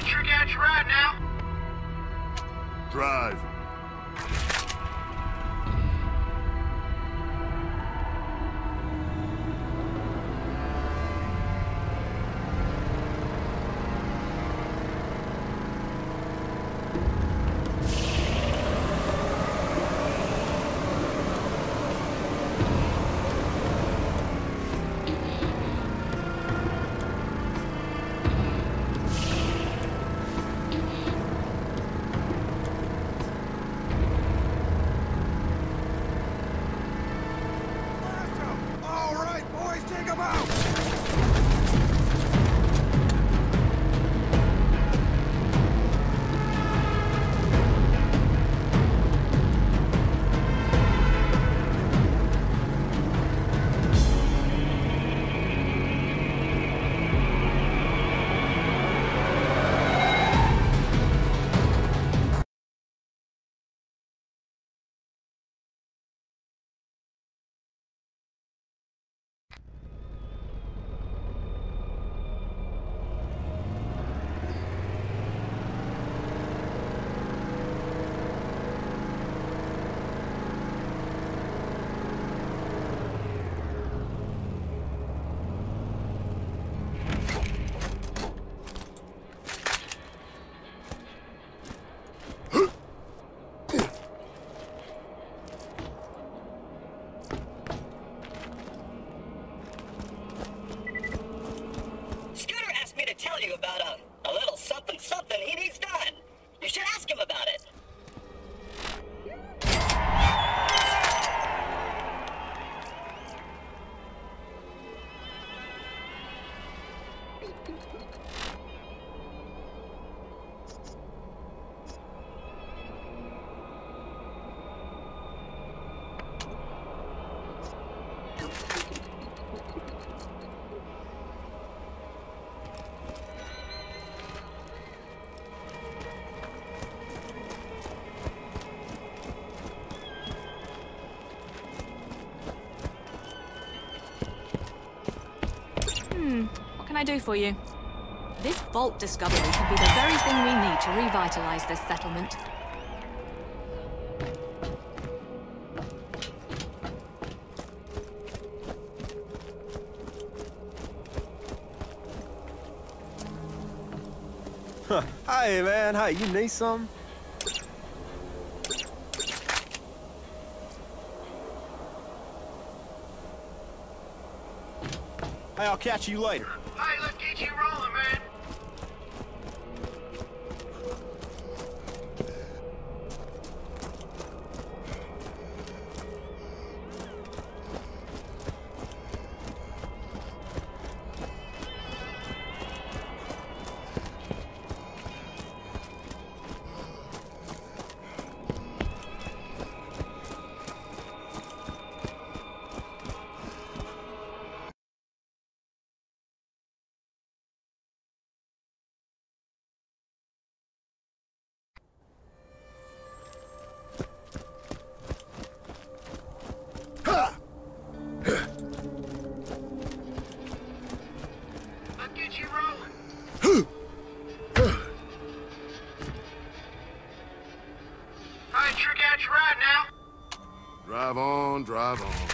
trick at you right now. Drive. I do for you? This vault discovery could be the very thing we need to revitalize this settlement. Hey, man, hey, you need some? Hey, I'll catch you later. Hey, Drive on, drive on.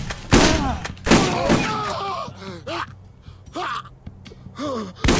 Huh?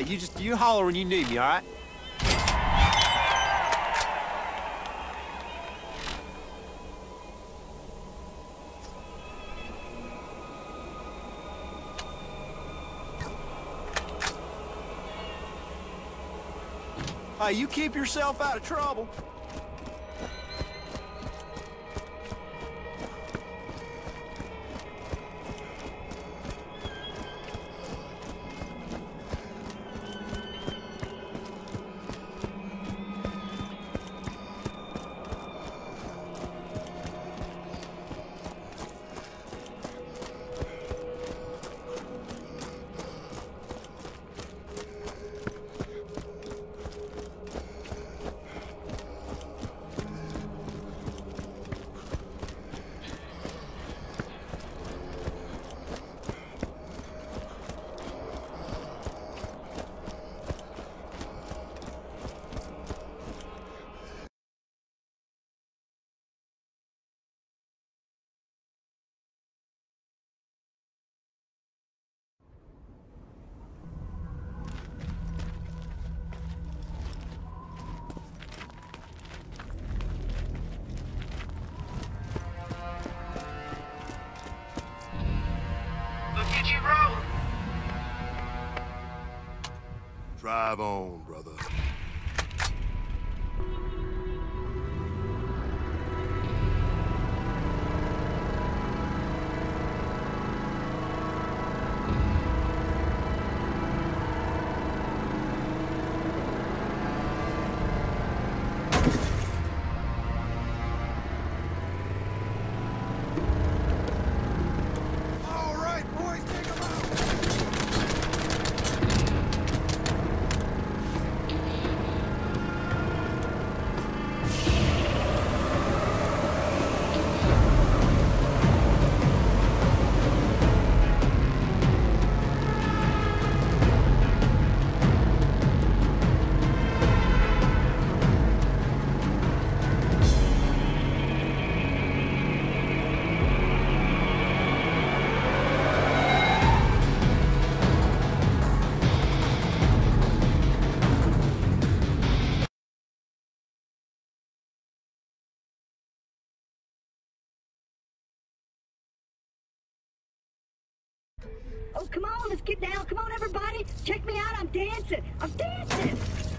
You just you holler when you need me, all right? Hey, you keep yourself out of trouble. Drive on, brother. Oh, come on, let's get down. Come on, everybody. Check me out. I'm dancing. I'm dancing.